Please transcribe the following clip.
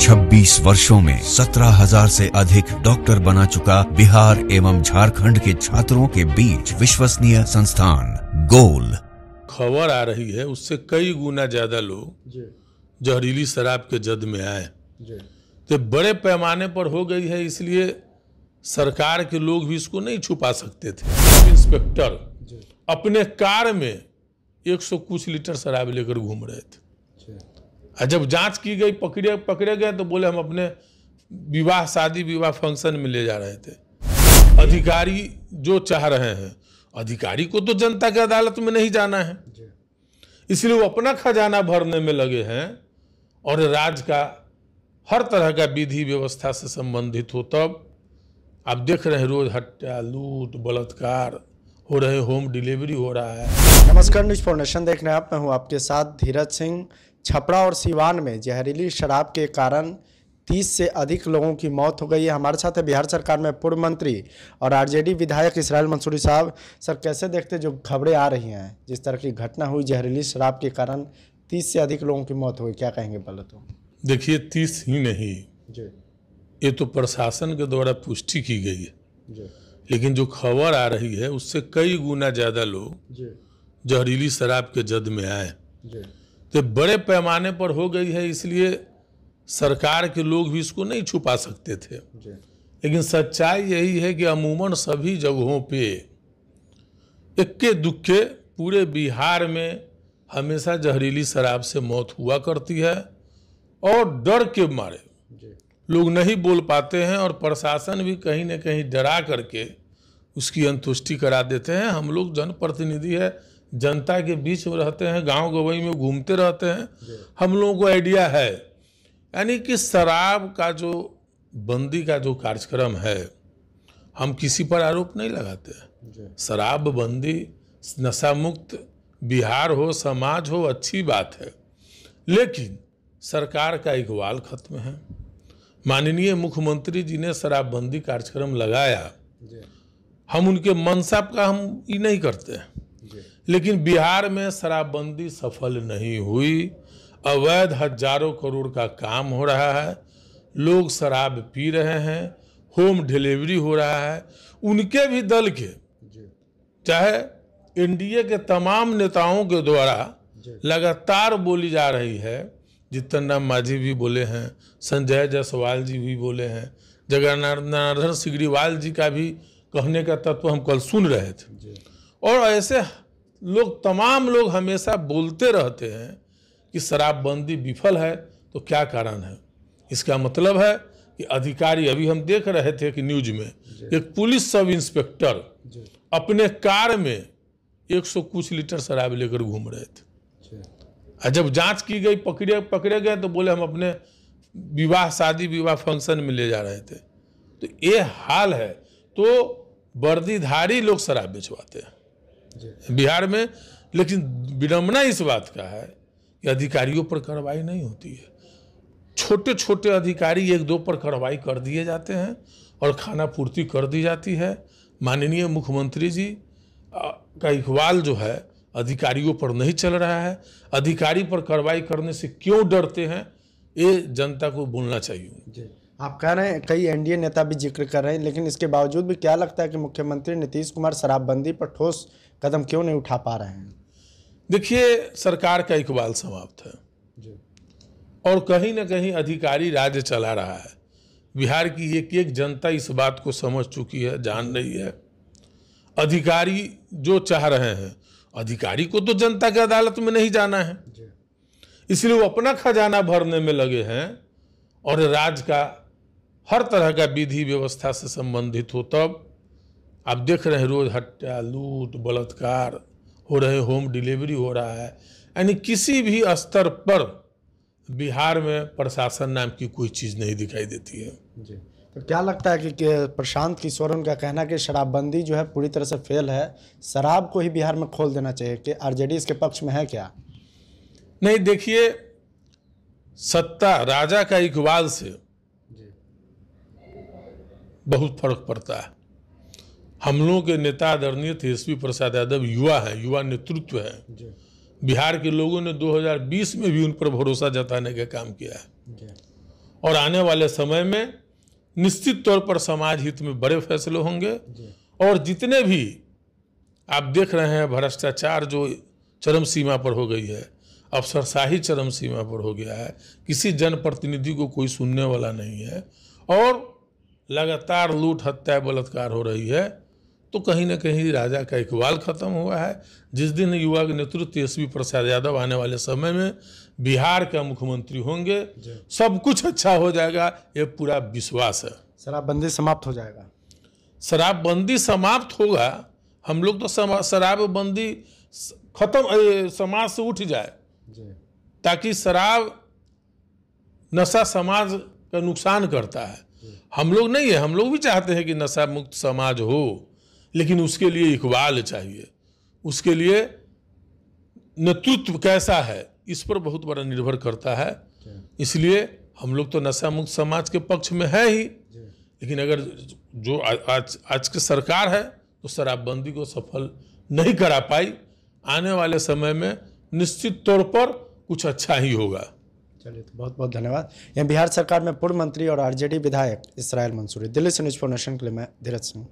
26 वर्षों में 17,000 से अधिक डॉक्टर बना चुका बिहार एवं झारखंड के छात्रों के बीच विश्वसनीय संस्थान गोल। खबर आ रही है उससे कई गुना ज़्यादा लोग जहरीली शराब के जद में आए। तो बड़े पैमाने पर हो गई है इसलिए सरकार के लोग भी इसको नहीं छुपा सकते थे। इंस्पेक्टर अपने कार में 100 कुछ लीटर शराब लेकर घूम रहे थे। जब जाँच की गई पकड़े पकड़े गए तो बोले हम अपने विवाह शादी विवाह फ़ंक्शन में ले जा रहे थे। अधिकारी जो चाह रहे हैं अधिकारी को तो जनता की अदालत में नहीं जाना है। इसलिए वो अपना खजाना भरने में लगे हैं और राज का हर तरह का विधि व्यवस्था से संबंधित हो तब आप देख रहे हैं रोज हत्या लूट बलात्कार हो रहे होम डिलीवरी हो रहा है। नमस्कार न्यूज़ फाउंडेशन देख रहे हैं आप। मैं हूँ आपके साथ धीरज सिंह। छपरा और सिवान में जहरीली शराब के कारण 30 से अधिक लोगों की मौत हो गई है। हमारे साथ है बिहार सरकार में पूर्व मंत्री और आरजेडी विधायक इसराइल मंसूरी साहब। सर कैसे देखते जो खबरें आ रही हैं? जिस तरह की घटना हुई जहरीली शराब के कारण 30 से अधिक लोगों की मौत हो गई क्या कहेंगे पहले तो? देखिए तीस ही नहीं जी। ये तो प्रशासन के द्वारा पुष्टि की गई है। जी। लेकिन जो खबर आ रही है उससे कई गुना ज़्यादा लोग जहरीली शराब के जद में आए जी। तो बड़े पैमाने पर हो गई है इसलिए सरकार के लोग भी इसको नहीं छुपा सकते थे। लेकिन सच्चाई यही है कि अमूमन सभी जगहों पे इक्के दुक्के पूरे बिहार में हमेशा जहरीली शराब से मौत हुआ करती है और डर के मारे लोग नहीं बोल पाते हैं और प्रशासन भी कहीं ना कहीं डरा करके उसकी अंतुष्टि करा देते हैं। हम लोग जनप्रतिनिधि है जनता के बीच में रहते हैं गाँव गवई में घूमते रहते हैं। हम लोगों को आइडिया है। यानी कि शराब का जो बंदी का जो कार्यक्रम है हम किसी पर आरोप नहीं लगाते हैं। जी। शराब बंदी नशा मुक्त बिहार हो समाज हो अच्छी बात है। लेकिन सरकार का इकबाल खत्म है। माननीय मुख्यमंत्री जी ने शराबबंदी कार्यक्रम लगाया। हम उनके मनसा का हम ये नहीं करते हैं। लेकिन बिहार में शराबबंदी सफल नहीं हुई। अवैध हज़ारों करोड़ का काम हो रहा है। लोग शराब पी रहे हैं होम डिलीवरी हो रहा है। उनके भी दल के चाहे एनडीए के तमाम नेताओं के द्वारा लगातार बोली जा रही है जितन राम मांझी भी बोले हैं संजय जायसवाल जी भी बोले हैं जगन्नाथन सिगरीवाल जी का भी कहने का तत्व हम कल सुन रहे थे। और ऐसे लोग तमाम लोग हमेशा बोलते रहते हैं कि शराबबंदी विफल है तो क्या कारण है? इसका मतलब है कि अधिकारी अभी हम देख रहे थे कि न्यूज़ में एक पुलिस सब इंस्पेक्टर अपने कार में 100 कुछ लीटर शराब लेकर घूम रहे थे। और जब जाँच की गई पकड़े पकड़े गए तो बोले हम अपने विवाह शादी विवाह फ़ंक्शन में ले जा रहे थे। तो ये हाल है। तो वर्दीधारी लोग शराब बेचवाते हैं। बिहार में, लेकिन विडम्बना इस बात का है कि अधिकारियों पर कार्रवाई नहीं होती है। छोटे छोटे अधिकारी एक दो पर कार्रवाई कर दिए जाते हैं और खाना पूर्ति कर दी जाती है। माननीय मुख्यमंत्री जी का इकबाल जो है, अधिकारियों पर नहीं चल रहा है। अधिकारी पर कार्रवाई करने से क्यों डरते हैं, ये जनता को बोलना चाहिए। आप कह रहे हैं कई एनडीए नेता भी ज़िक्र कर रहे हैं लेकिन इसके बावजूद भी क्या लगता है कि मुख्यमंत्री नीतीश कुमार शराबबंदी पर ठोस कदम क्यों नहीं उठा पा रहे हैं? देखिए सरकार का इकबाल समाप्त है। जी। और कहीं ना कहीं अधिकारी राज्य चला रहा है। बिहार की एक एक जनता इस बात को समझ चुकी है जान रही है। अधिकारी जो चाह रहे हैं अधिकारी को तो जनता की अदालत में नहीं जाना है। इसलिए वो अपना खजाना भरने में लगे हैं और राज का हर तरह का विधि व्यवस्था से संबंधित हो तब आप देख रहे हैं रोज हत्या लूट बलात्कार हो रहे होम डिलीवरी हो रहा है। यानी किसी भी स्तर पर बिहार में प्रशासन नाम की कोई चीज़ नहीं दिखाई देती है। जी। तो क्या लगता है कि, कि प्रशांत किशोर उनका कहना कि शराबबंदी जो है पूरी तरह से फेल है शराब को ही बिहार में खोल देना चाहिए कि आरजेडी इसके पक्ष में है क्या? नहीं देखिए सत्ता राजा का इकबाल से बहुत फ़र्क पड़ता है। हम लोगों के नेता आदरणीय तेजस्वी प्रसाद यादव युवा है युवा नेतृत्व है। बिहार के लोगों ने 2020 में भी उन पर भरोसा जताने का काम किया है। और आने वाले समय में निश्चित तौर पर समाज हित में बड़े फैसले होंगे। और जितने भी आप देख रहे हैं भ्रष्टाचार जो चरम सीमा पर हो गई है अफसरशाही चरम सीमा पर हो गया है किसी जनप्रतिनिधि को कोई सुनने वाला नहीं है। और लगातार लूट हत्या बलात्कार हो रही है तो कहीं ना कहीं राजा का इकबाल खत्म हुआ है। जिस दिन युवा के नेतृत्व तेजस्वी प्रसाद यादव आने वाले समय में बिहार का मुख्यमंत्री होंगे सब कुछ अच्छा हो जाएगा ये पूरा विश्वास है। शराबबंदी समाप्त हो जाएगा। शराबबंदी समाप्त होगा हम लोग तो शराबबंदी खत्म समाज से उठ जाए। ताकि शराब नशा समाज का नुकसान करता है। हम लोग नहीं है हम लोग भी चाहते हैं कि नशा मुक्त समाज हो लेकिन उसके लिए इकबाल चाहिए। उसके लिए नेतृत्व कैसा है इस पर बहुत बड़ा निर्भर करता है। इसलिए हम लोग तो नशा मुक्त समाज के पक्ष में है ही। लेकिन अगर जो आ- आज आज की सरकार है तो शराबबंदी को सफल नहीं करा पाई। आने वाले समय में निश्चित तौर पर कुछ अच्छा ही होगा। चलिए तो बहुत बहुत धन्यवाद। यहाँ बिहार सरकार में पूर्व मंत्री और आरजेडी विधायक इसराइल मंसूरी, दिल्ली से न्यूज़ फॉर नेशन के लिए मैं धीरज सिंह।